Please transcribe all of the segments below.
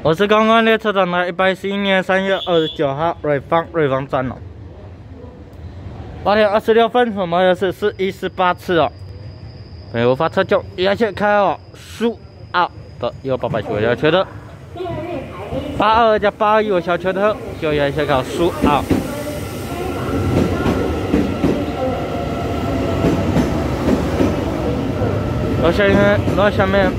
我是刚刚列车长的一百一十一年三月二十九号瑞芳瑞芳站哦，八点二十六分，我们的是四一十八次哦。没有发车就一线开哦，苏澳的幺八八九小车的，八二加八一小车的就一线靠苏澳。那下面，那下面，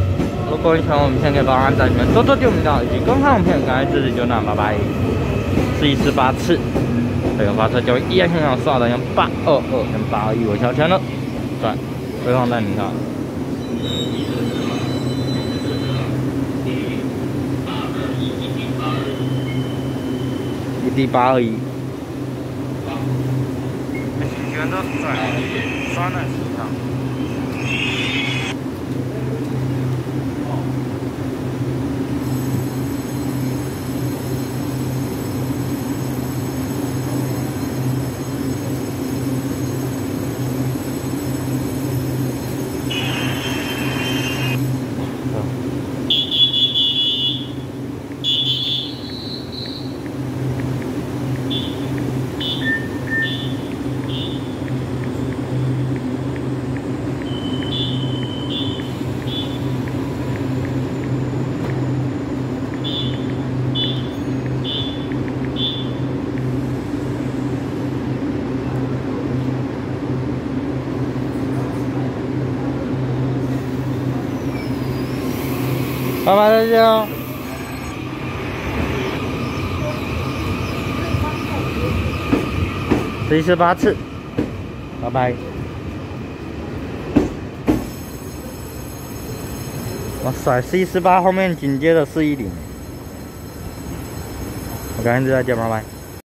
如果你喜欢我们片，可以帮我按赞，你们多多点名到，以及观看我们片，感谢支持，就那，拜拜。四一十八次，这个发车就一样向上刷的，用八二二跟八二一我小圈了，转，回放带你看。一 D 八二一。选择在刷呢市场。拜拜，再见哦。一十八次，拜拜。哇塞，C 十八后面紧接着是一顶，我赶紧再见，拜拜。